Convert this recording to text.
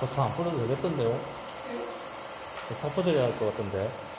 버터 안 뿌려도 되겠던데요? 네. 버터 퍼져야 할 것 같던데.